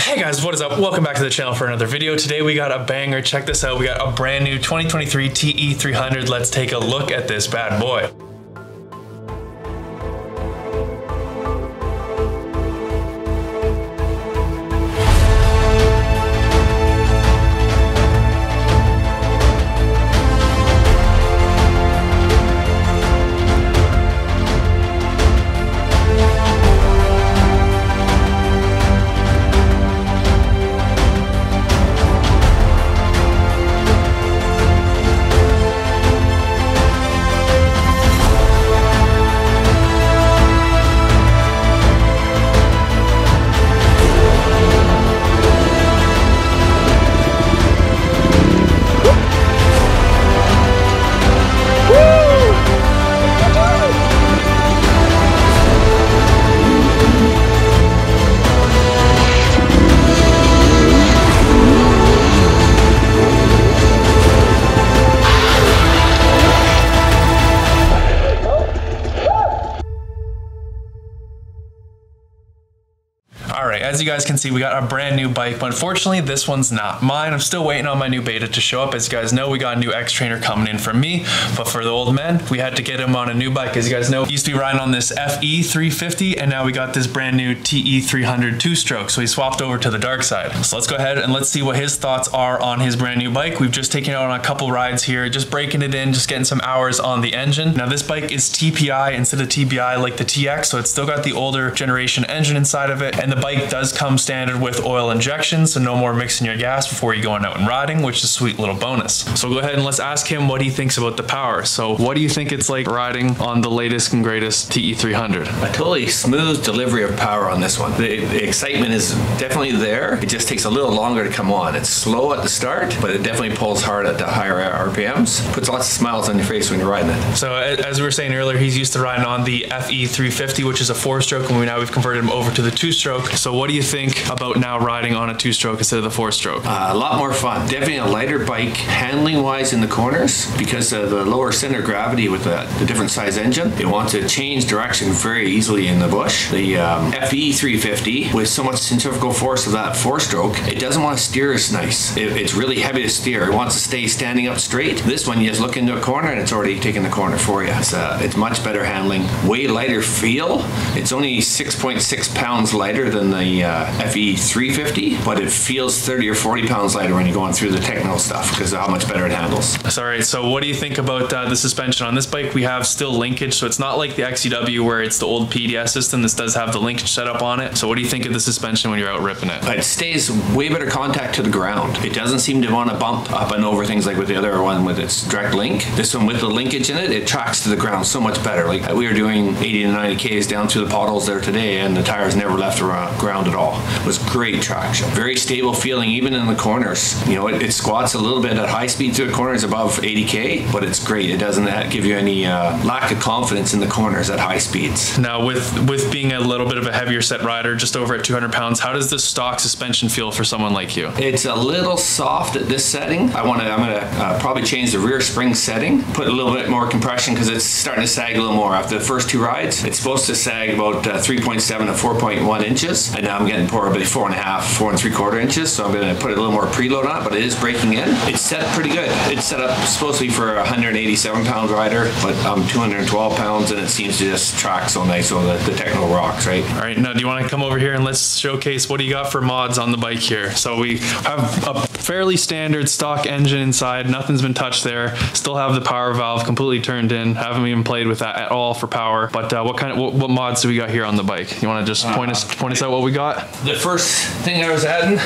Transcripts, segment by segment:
Hey guys, what is up? Welcome back to the channel for another video. Today we got a banger. Check this out. We got a brand new 2023 TE300. Let's take a look at this bad boy. Right, as you guys can see, we got a brand new bike, but unfortunately this one's not mine. I'm still waiting on my new beta to show up. As you guys know, we got a new X trainer coming in from me, but for the old man, we had to get him on a new bike. As you guys know, he used to be riding on this FE 350, and now we got this brand new TE 300 two-stroke, so he swapped over to the dark side. So let's go ahead and let's see what his thoughts are on his brand new bike. We've just taken it on a couple rides here, just breaking it in, just getting some hours on the engine. Now this bike is TPI instead of TBI like the TX, so it's still got the older generation engine inside of it, and the bike does come standard with oil injection, so no more mixing your gas before you're going out and riding, which is a sweet little bonus. So go ahead and let's ask him what he thinks about the power. So what do you think it's like riding on the latest and greatest TE300? A totally smooth delivery of power on this one. The, the excitement is definitely there. It just takes a little longer to come on. It's slow at the start, but it definitely pulls hard at the higher RPMs. Puts lots of smiles on your face when you're riding it. So as we were saying earlier, he's used to riding on the FE350, which is a four-stroke, and we now we've converted him over to the two-stroke. So what do you think about now riding on a two-stroke instead of the four-stroke? Uh, a lot more fun. Definitely a lighter bike handling wise in the corners because of the lower center gravity with the, the different size engine. It wants to change direction very easily in the bush. The um, FE 350 with so much centrifugal force of that four stroke, it doesn't want to steer as nice. It, it's really heavy to steer. It wants to stay standing up straight. This one, you just look into a corner and it's already taking the corner for you. It's, uh, it's much better handling, way lighter feel. It's only 6.6 pounds lighter than the uh, FE 350, but it feels 30 or 40 pounds lighter when you're going through the technical stuff because of how much better it handles. All right, so what do you think about uh, the suspension on this bike? We have still linkage, so it's not like the XCW where it's the old PDS system. This does have the linkage set up on it. So what do you think of the suspension when you're out ripping it? It stays way better contact to the ground. It doesn't seem to want to bump up and over things like with the other one with its direct link. This one with the linkage in it, it tracks to the ground so much better. Like we were doing 80 to 90 Ks down through the potholes there today, and the tires never left the ra- ground at all. It was great traction. Very stable feeling, even in the corners. You know, it, it squats a little bit at high speed through the corners above 80K, but it's great. It doesn't give you any uh, lack of confidence in the corners at high speeds. Now, with with being a little bit of a heavier set rider, just over at 200 pounds, how does the stock suspension feel for someone like you? It's a little soft at this setting. I want to. I'm going to uh, probably change the rear spring setting, put a little bit more compression because it's starting to sag a little more after the first two rides. It's supposed to sag about uh, 3.7 to 4.1 inches, and now I'm getting probably four and a half, four and three quarter inches. So I'm going to put a little more preload on it, but it is breaking in. It's set pretty good. It's set up supposed to be for a 187 pound rider, but I'm 212 pounds, and it seems to just track so nice on the, the techno rocks, right? All right, now do you want to come over here and let's showcase what do you got for mods on the bike here? So we have a fairly standard stock engine inside, nothing's been touched there. Still have the power valve completely turned in. Haven't even played with that at all for power. But uh, what kind of what, what mods do we got here on the bike? You want to just point us point us out what we got? The first thing I was adding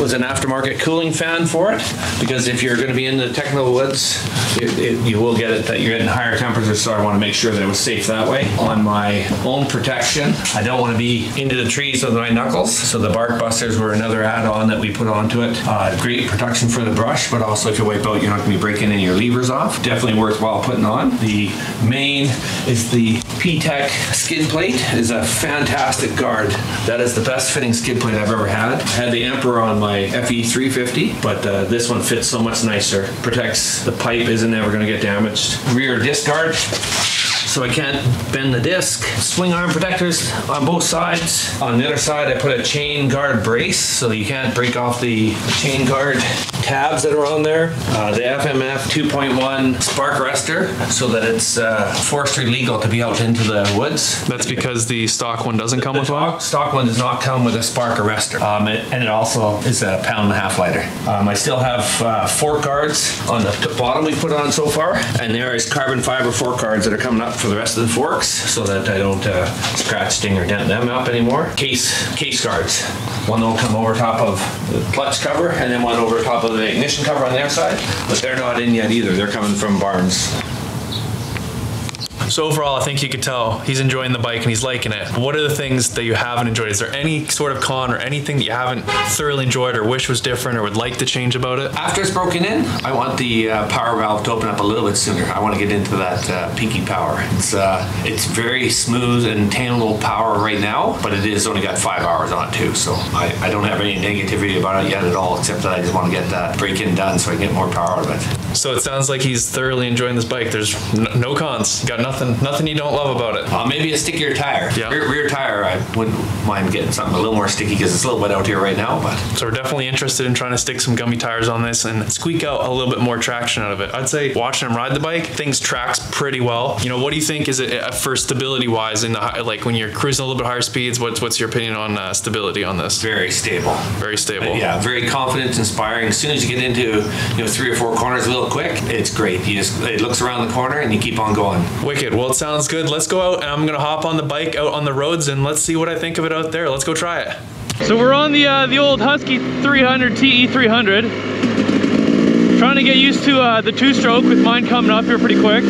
was an aftermarket cooling fan for it because if you're going to be in the technical woods, it, it, you will get it that you're getting higher temperatures. So I want to make sure that it was safe that way. On my own protection, I don't want to be into the trees with my knuckles. So the bark busters were another add-on that we put onto it. Uh, great protection for the brush, but also if you wipe out, you're not going to be breaking any of your levers off. Definitely worthwhile putting on. The main is the P-Tech skid plate. is a fantastic guard. That is the best fitting skid plate I've ever had. I had the Emperor on my FE350, but uh, this one fits so much nicer. Protects the pipe, isn't ever going to get damaged. Rear disc guard so I can't bend the disc. Swing arm protectors on both sides. On the other side, I put a chain guard brace so you can't break off the chain guard tabs that are on there. Uh, the FMF 2.1 spark arrestor so that it's uh, forestry legal to be out into the woods. That's because the stock one doesn't come with one? Stock, stock one does not come with a spark arrestor. Um, it- and it also is a pound and a half lighter. Um, I still have uh, fork guards on the bottom we put on so far. And there is carbon fiber fork guards that are coming up for the rest of the forks so that I don't uh, scratch, sting, or dent them up anymore. Case, case guards. One will come over top of the clutch cover and then one over top of the ignition cover on their side. But they're not in yet either. They're coming from Barnes. So overall, I think you could tell he's enjoying the bike and he's liking it. What are the things that you haven't enjoyed? Is there any sort of con or anything that you haven't thoroughly enjoyed or wish was different or would like to change about it? After it's broken in, I want the uh, power valve to open up a little bit sooner. I want to get into that uh, peaky power. It's uh, it's very smooth and attainable power right now, but it is only got five hours on it too. So I, I don't have any negativity about it yet at all, except that I just want to get that break in done so I can get more power out of it. So it sounds like he's thoroughly enjoying this bike. There's n- no cons. Got nothing, nothing you don't love about it. Uh, maybe a stickier tire. Yeah. Rear, rear tire, I wouldn't mind getting something a little more sticky because it's a little wet out here right now, but So we're definitely interested in trying to stick some gummy tires on this and squeak out a little bit more traction out of it. I'd say watching him ride the bike, things tracks pretty well. You know, what do you think is it uh, for stability wise in the high, like when you're cruising a little bit higher speeds? What's what's your opinion on uh, stability on this? very stable. Very stable. Yeah, very confident, inspiring. As soon as you get into you know three or four corners a little quick, it's great. You just it looks around the corner and you keep on going. Wicked. Well, it sounds good. Let's go out and I'm gonna hop on the bike out on the roads and let's see what I think of it out there. Let's go try it. So we're on the uh, the old Husky 300 TE 300. Trying to get used to uh, the two-stroke with mine coming up here pretty quick.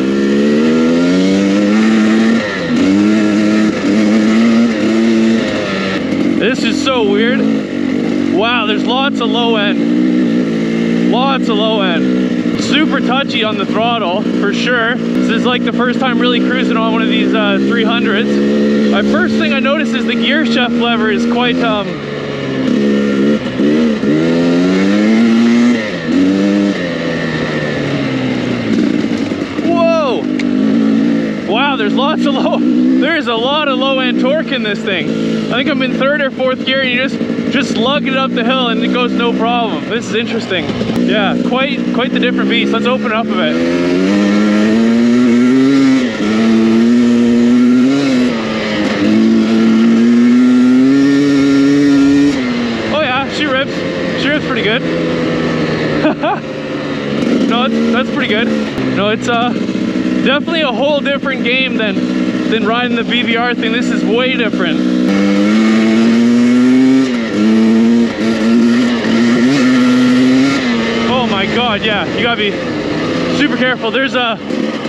This is so weird. Wow, there's lots of low end. Lots of low end. Super touchy on the throttle, for sure. This is like the first time really cruising on one of these uh, 300s. My first thing I noticed is the gear shift lever is quite, um, Whoa! Wow, there's lots of low, there's a lot of low end torque in this thing. I think I'm in third or fourth gear and you just, just lug it up the hill and it goes no problem. This is interesting. Yeah, quite, quite the different beast. Let's open it up a bit. Oh yeah, she rips. She rips pretty good. that's pretty good. No, it's uh definitely a whole different game than than riding the BBR thing. This is way different. God, yeah, you gotta be super careful. There's a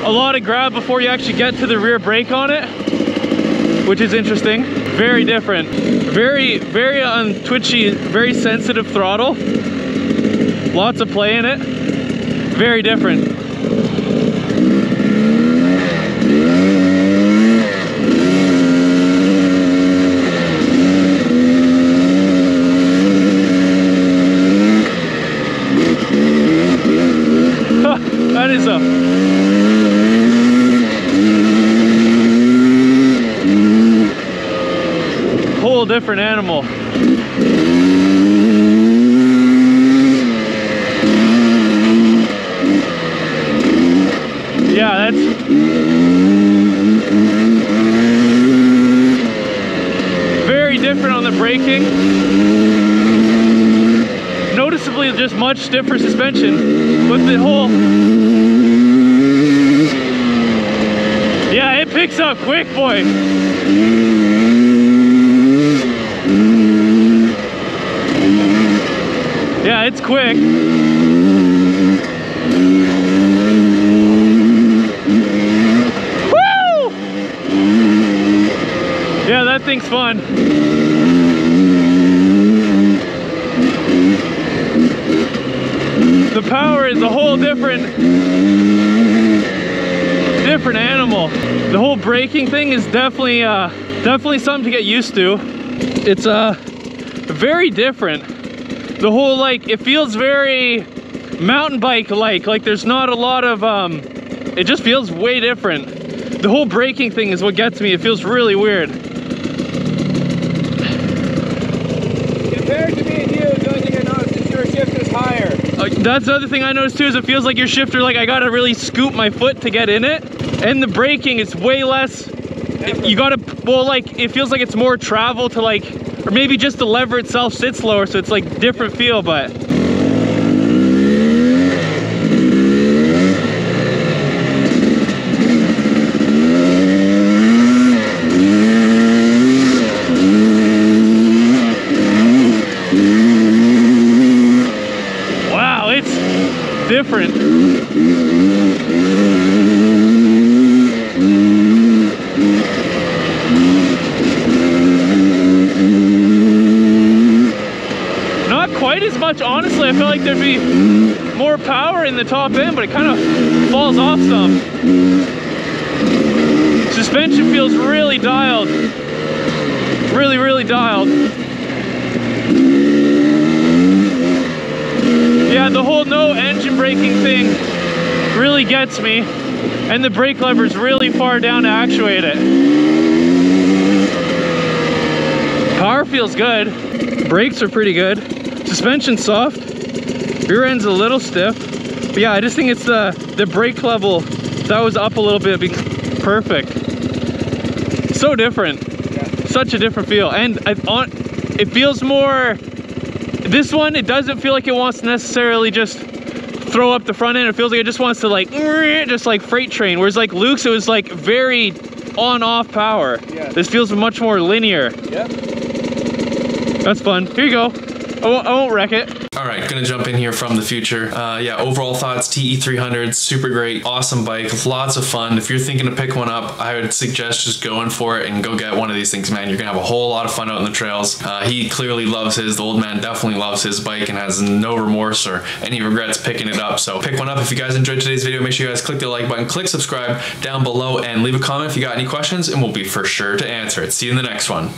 a lot of grab before you actually get to the rear brake on it, which is interesting. Very different. Very, very on twitchy, very sensitive throttle. Lots of play in it. Very different. that is a whole different animal. Yeah, that's very different on the braking. Noticeably just much stiffer suspension, but the whole Yeah, it picks up quick, boy. Yeah, it's quick. Woo! Yeah, that thing's fun. The power is a whole different different animal. The whole braking thing is definitely uh definitely something to get used to. It's uh very different. The whole like it feels very mountain bike like like there's not a lot of um it just feels way different. the whole braking thing is what gets me. It feels really weird. Compared to me and you, the only thing I noticed is your higher. Uh, that's the other thing I noticed too is it feels like your shifter, like I gotta really scoop my foot to get in it. And the braking is way less. You gotta, well, like, it feels like it's more travel to like, or maybe just the lever itself sits lower, so it's like different feel, but. Wow, it's different. Not quite much, honestly. I feel like there'd be more power in the top end, but it kind of falls off some. Suspension feels really dialed. Really, really dialed. Yeah, the whole no engine braking thing really gets me. And the brake lever's really far down to actuate it. Power feels good. Brakes are pretty good. Suspension soft. Rear end's a little stiff. But yeah, I just think it's the the brake level that was up a little bit. Be perfect. So different. Such a different feel. And I on it feels more this one it doesn't feel like it wants to necessarily just throw up the front end. It feels like it just wants to like just like freight train. Whereas like Luke's it was like very on off power. Yeah. This feels much more linear. Yep. That's fun. Here you go. I won't, I won't wreck it. All right, gonna jump in here from the future. Uh, yeah, overall thoughts: TE300, super great, awesome bike, lots of fun. If you're thinking to pick one up, I would suggest just going for it and go get one of these things, man. You're gonna have a whole lot of fun out in the trails. Uh, he clearly loves his. The old man definitely loves his bike and has no remorse or any regrets picking it up. So pick one up. If you guys enjoyed today's video, make sure you guys click the like button, click subscribe down below, and leave a comment if you got any questions, and we'll be for sure to answer it. See you in the next one.